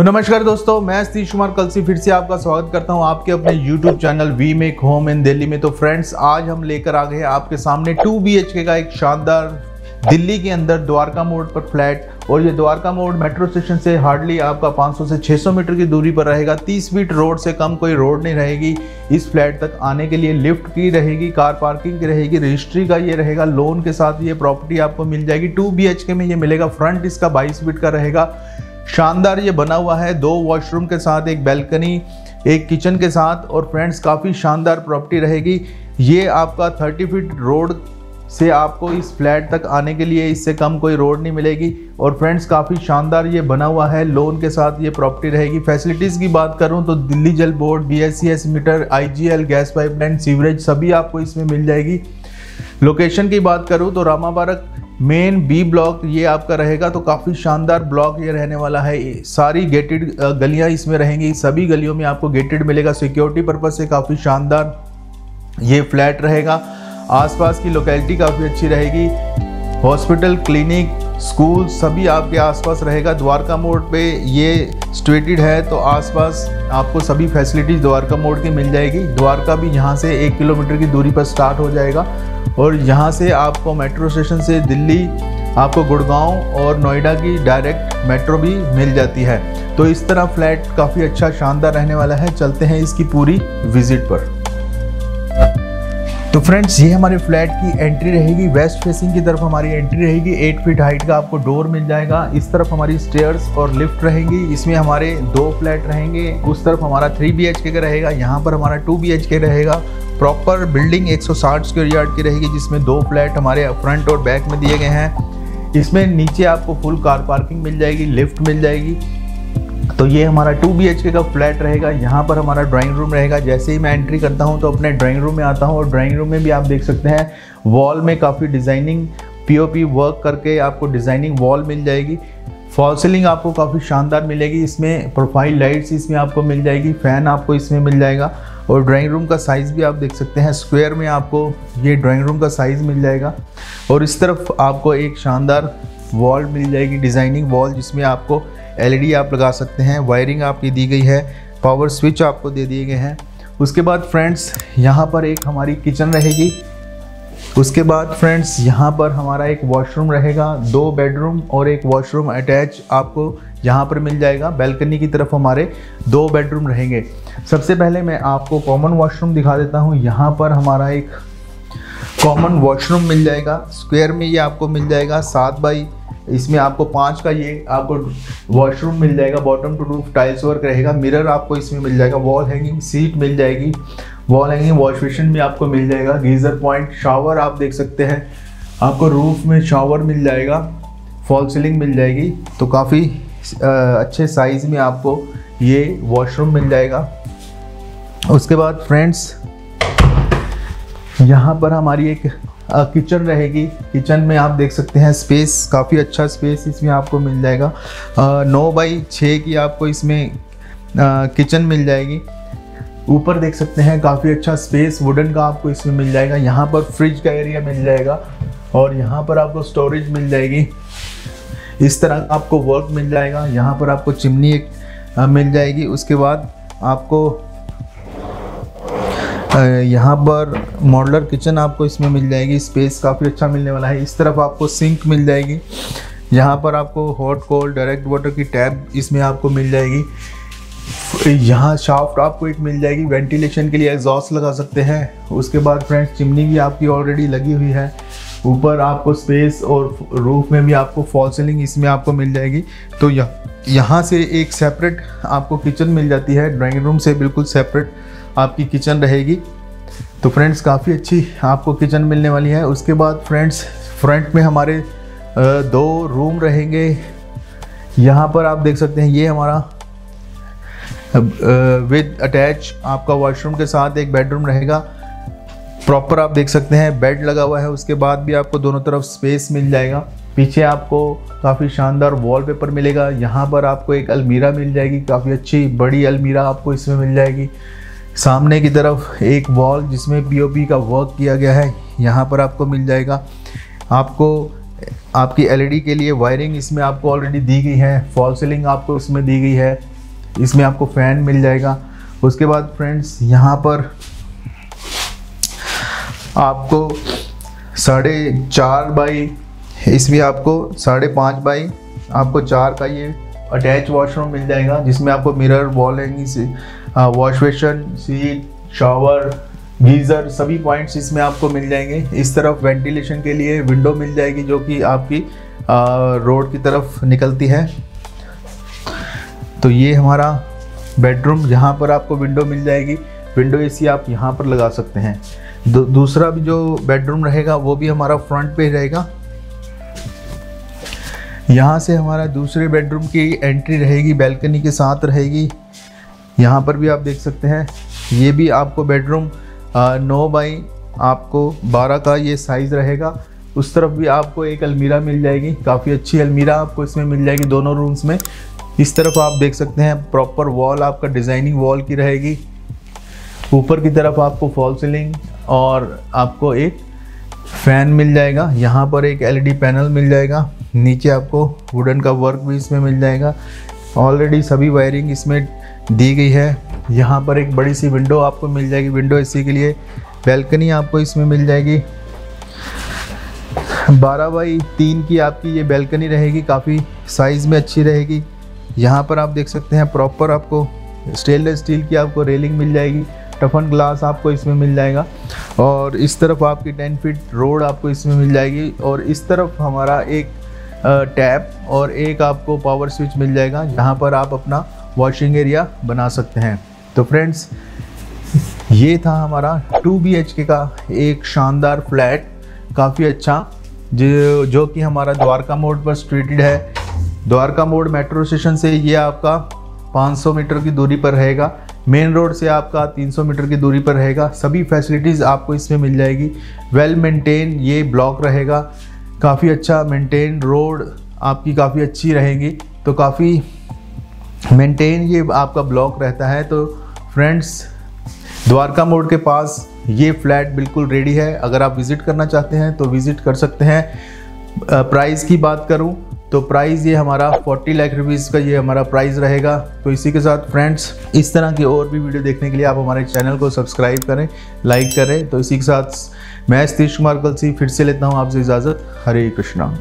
तो नमस्कार दोस्तों, मैं सतीश कुमार कल से फिर से आपका स्वागत करता हूँ आपके अपने YouTube channel we make home in Delhi में। तो फ्रेंड्स आज हम लेकर आ गए आपके सामने 2 बी का एक शानदार दिल्ली के अंदर द्वारका मोड़ पर फ्लैट। और ये द्वारका मोड़ मेट्रो स्टेशन से हार्डली आपका 500 से 600 मीटर की दूरी पर रहेगा। 30 फीट रोड से कम कोई रोड नहीं रहेगी। इस फ्लैट तक आने के लिए लिफ्ट की रहेगी, कार पार्किंग की रहेगी, रजिस्ट्री का ये रहेगा, लोन के साथ ये प्रॉपर्टी आपको मिल जाएगी। टू बी में ये मिलेगा, फ्रंट इसका बाईस फीट का रहेगा। शानदार ये बना हुआ है। दो वॉशरूम के साथ, एक बैल्कनी एक किचन के साथ और फ्रेंड्स काफ़ी शानदार प्रॉपर्टी रहेगी। ये आपका 30 फीट रोड से आपको इस फ्लैट तक आने के लिए इससे कम कोई रोड नहीं मिलेगी। और फ्रेंड्स काफ़ी शानदार ये बना हुआ है। लोन के साथ ये प्रॉपर्टी रहेगी। फैसिलिटीज़ की बात करूँ तो Delhi Jal board B meter IGL gas pipeline sewerage सभी आपको इसमें मिल जाएगी। लोकेशन की बात करूँ तो रामाबारक मेन बी ब्लॉक ये आपका रहेगा तो काफ़ी शानदार ब्लॉक ये रहने वाला है। सारी गेटेड गलियाँ इसमें रहेंगी। सभी गलियों में आपको गेटेड मिलेगा। सिक्योरिटी पर्पज से काफ़ी शानदार ये फ्लैट रहेगा। आसपास की लोकेलिटी काफ़ी अच्छी रहेगी। हॉस्पिटल क्लिनिक स्कूल सभी आपके आसपास रहेगा। द्वारका मोड़ पे ये सिचुएटेड है तो आसपास आपको सभी फैसिलिटीज़ द्वारका मोड़ की मिल जाएगी। द्वारका भी यहाँ से एक किलोमीटर की दूरी पर स्टार्ट हो जाएगा। और यहाँ से आपको मेट्रो स्टेशन से दिल्ली, आपको गुड़गांव और नोएडा की डायरेक्ट मेट्रो भी मिल जाती है। तो इस तरह फ्लैट काफ़ी अच्छा शानदार रहने वाला है। चलते हैं इसकी पूरी विज़िट पर। तो फ्रेंड्स ये हमारे फ्लैट की एंट्री रहेगी वेस्ट फेसिंग की तरफ़ हमारी एंट्री रहेगी एट फीट हाइट का आपको डोर मिल जाएगा। इस तरफ़ हमारी स्टेयर्स और लिफ्ट रहेंगी, इसमें हमारे दो फ्लैट रहेंगे, उस तरफ़ हमारा थ्री बी का रहेगा, यहाँ पर हमारा टू बी रहेगा। प्रॉपर बिल्डिंग 160 स्क्वायर यार्ड की रहेगी, जिसमें दो फ्लैट हमारे फ्रंट और बैक में दिए गए हैं। इसमें नीचे आपको फुल कार पार्किंग मिल जाएगी लिफ्ट मिल जाएगी। तो ये हमारा टू बी का फ्लैट रहेगा, यहाँ पर हमारा ड्राइंग रूम रहेगा। जैसे ही मैं एंट्री करता हूँ तो अपने ड्राइंग रूम में आता हूँ और ड्राइंग रूम में भी आप देख सकते हैं, वॉल में काफ़ी डिज़ाइनिंग पीओपी वर्क करके आपको डिज़ाइनिंग वॉल मिल जाएगी। फॉल सीलिंग आपको काफ़ी शानदार मिलेगी, इसमें प्रोफ़ाइल लाइट्स इसमें आपको मिल जाएगी फ़ैन आपको इसमें मिल जाएगा और ड्राइंग रूम का साइज़ भी आप देख सकते हैं स्क्वायर में आपको ये ड्राइंग रूम का साइज़ मिल जाएगा। और इस तरफ़ आपको एक शानदार वॉल मिल जाएगी डिज़ाइनिंग वॉल जिसमें आपको एलईडी आप लगा सकते हैं, वायरिंग आपकी दी गई है, पावर स्विच आपको दे दिए गए हैं। उसके बाद फ्रेंड्स, यहाँ पर एक हमारी किचन रहेगी। उसके बाद फ्रेंड्स, यहाँ पर हमारा एक वॉशरूम रहेगा, दो बेडरूम और एक वॉशरूम अटैच आपको यहाँ पर मिल जाएगा। बैल्कनी की तरफ़ हमारे दो बेडरूम रहेंगे। सबसे पहले मैं आपको कॉमन वॉशरूम दिखा देता हूँ। यहाँ पर हमारा एक कॉमन वॉशरूम मिल जाएगा। स्क्वायर में ये आपको मिल जाएगा सात बाई इसमें आपको पाँच का ये आपको वॉशरूम मिल जाएगा bottom to roof tiles work रहेगा मिरर आपको इसमें मिल जाएगा वॉल हैंगिंग सीट मिल जाएगी वॉल हैंगिंग वॉश बेसिन भी आपको मिल जाएगा, गीज़र पॉइंट शावर आप देख सकते हैं, आपको रूफ में शावर मिल जाएगा फॉल सीलिंग मिल जाएगी तो काफ़ी अच्छे साइज़ में आपको ये वॉशरूम मिल जाएगा। उसके बाद फ्रेंड्स यहाँ पर हमारी एक किचन रहेगी। किचन में आप देख सकते हैं स्पेस काफ़ी अच्छा स्पेस इसमें आपको मिल जाएगा। नौ बाई छः की आपको इसमें किचन मिल जाएगी। ऊपर देख सकते हैं काफ़ी अच्छा स्पेस वुडन का आपको इसमें मिल जाएगा। यहाँ पर फ्रिज का एरिया मिल जाएगा और यहाँ पर आपको स्टोरेज मिल जाएगी। इस तरह आपको वर्क मिल जाएगा। यहाँ पर आपको चिमनी एक मिल जाएगी। उसके बाद आपको यहाँ पर मॉडलर किचन आपको इसमें मिल जाएगी स्पेस काफ़ी अच्छा मिलने वाला है। इस तरफ़ आपको सिंक मिल जाएगी। यहाँ पर आपको हॉट कोल्ड डायरेक्ट वाटर की टैब इसमें आपको मिल जाएगी। यहाँ शाफ्ट आपको एक मिल जाएगी। वेंटिलेशन के लिए एग्जॉस्ट लगा सकते हैं। उसके बाद फ्रेंड्स चिमनी भी आपकी ऑलरेडी लगी हुई है। ऊपर आपको स्पेस और रूफ में भी आपको फॉल सीलिंग इसमें आपको मिल जाएगी। तो यहाँ से एक सेपरेट आपको किचन मिल जाती है। ड्राइंग रूम से बिल्कुल सेपरेट आपकी किचन रहेगी। तो फ्रेंड्स, काफ़ी अच्छी आपको किचन मिलने वाली है। उसके बाद फ्रेंड्स, फ्रंट में हमारे दो रूम रहेंगे। यहाँ पर आप देख सकते हैं, ये हमारा विद अटैच आपका वॉशरूम के साथ एक बेडरूम रहेगा। प्रॉपर आप देख सकते हैं बेड लगा हुआ है। उसके बाद भी आपको दोनों तरफ़ स्पेस मिल जाएगा। पीछे आपको काफ़ी शानदार वॉलपेपर मिलेगा। यहाँ पर आपको एक अलमीरा मिल जाएगी। काफ़ी अच्छी, बड़ी अलमीरा आपको इसमें मिल जाएगी। सामने की तरफ़ एक वॉल जिसमें पीओपी का वर्क किया गया है, यहाँ पर आपको मिल जाएगा। आपको, आपकी एलईडी के लिए वायरिंग इसमें आपको ऑलरेडी दी गई है फॉल सीलिंग आपको इसमें दी गई है, इसमें आपको फ़ैन मिल जाएगा। उसके बाद फ्रेंड्स यहाँ पर आपको साढ़े चार बाई, इसमें आपको साढ़े पाँच बाई, आपको चार का ये अटैच वॉशरूम मिल जाएगा, जिसमें आपको मिरर वॉल से wash basin seat shower geyser सभी पॉइंट्स इसमें आपको मिल जाएँगे। इस तरफ़ वेंटिलेशन के लिए विंडो मिल जाएगी, जो कि आपकी रोड की तरफ़ निकलती है। तो ये हमारा बेडरूम यहाँ पर आपको विंडो मिल जाएगी। विंडो एसी आप यहाँ पर लगा सकते हैं। दूसरा भी जो बेडरूम रहेगा, वो भी हमारा फ्रंट पे रहेगा। यहाँ से हमारा दूसरे बेडरूम की एंट्री रहेगी बैल्कनी के साथ रहेगी। यहाँ पर भी आप देख सकते हैं, ये भी आपको बेडरूम नौ बाई आपको बारह का ये साइज़ रहेगा। उस तरफ़ भी आपको एक अलमीरा मिल जाएगी, काफ़ी अच्छी अलमीरा आपको इसमें मिल जाएगी दोनों रूम्स में। इस तरफ़ आप देख सकते हैं प्रॉपर वॉल आपका डिज़ाइनिंग वॉल की रहेगी। ऊपर की तरफ़ आपको फॉल सीलिंग और आपको एक फ़ैन मिल जाएगा। यहाँ पर एक एलईडी पैनल मिल जाएगा। नीचे आपको वुडन का वर्क भी इसमें मिल जाएगा। ऑलरेडी सभी वायरिंग इसमें दी गई है। यहाँ पर एक बड़ी सी विंडो आपको मिल जाएगी। विंडो एसी के लिए बैल्कनी आपको इसमें मिल जाएगी। बारह बाई तीन की आपकी ये बैल्कनी रहेगी। काफ़ी साइज़ में अच्छी रहेगी। यहाँ पर आप देख सकते हैं प्रॉपर आपको स्टेनलेस स्टील की आपको रेलिंग मिल जाएगी। टफन ग्लास आपको इसमें मिल जाएगा। और इस तरफ़ आपकी टेन फीट रोड आपको इसमें मिल जाएगी। और इस तरफ़ हमारा एक टैप और एक आपको पावर स्विच मिल जाएगा। जहाँ पर आप अपना वॉशिंग एरिया बना सकते हैं। तो फ्रेंड्स ये था हमारा टू बी का एक शानदार फ्लैट। काफ़ी अच्छा जो जो कि हमारा द्वारका मोड पर स्ट्रीटेड है। द्वारका मोड मेट्रो स्टेशन से ये आपका 500 मीटर की दूरी पर रहेगा। मेन रोड से आपका 300 मीटर की दूरी पर रहेगा। सभी फैसिलिटीज़ आपको इसमें मिल जाएगी। वेल मेंटेन ये ब्लॉक रहेगा। काफ़ी अच्छा मेंटेन रोड आपकी काफ़ी अच्छी रहेगी। तो काफ़ी मेंटेन ये आपका ब्लॉक रहता है। तो फ्रेंड्स द्वारका मोड़ के पास ये फ्लैट बिल्कुल रेडी है। अगर आप विज़िट करना चाहते हैं तो विज़िट कर सकते हैं। प्राइस की बात करूँ तो प्राइस ये हमारा 40 लाख रुपीज़ का ये हमारा प्राइस रहेगा। तो इसी के साथ फ्रेंड्स इस तरह की और भी वीडियो देखने के लिए आप हमारे चैनल को सब्सक्राइब करें लाइक करें। तो इसी के साथ मैं सतीश कुमार कलसी फिर से लेता हूँ आपसे इजाज़त। हरे कृष्णा।